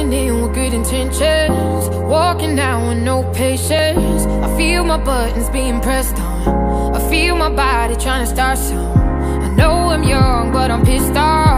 Walking in with good intentions. Walking out with no patience. I feel my buttons being pressed on. I feel my body trying to start some. I know I'm young but I'm pissed off.